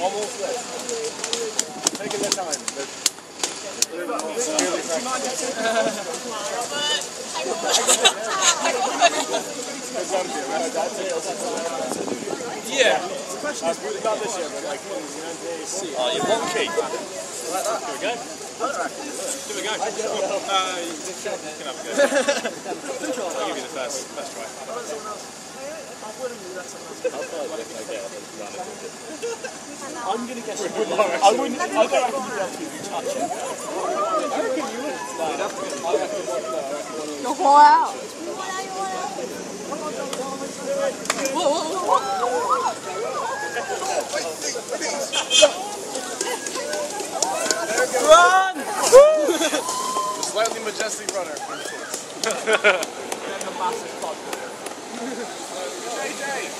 Almost there. Taking their time. but really practicing. Yeah. I was really not this year, but like when we went to Good? Alright. Here we go. I don't know. Uh, you can have a go. I'll give you the first, first try. I wouldn't do that someone I'm gonna guess you would. I wouldn't. I don't reckon you'd have to be touching. I reckon you would. No, I reckon one. No, I reckon one. You're whole out. Whoa, whoa, whoa. Slightly majestic runner.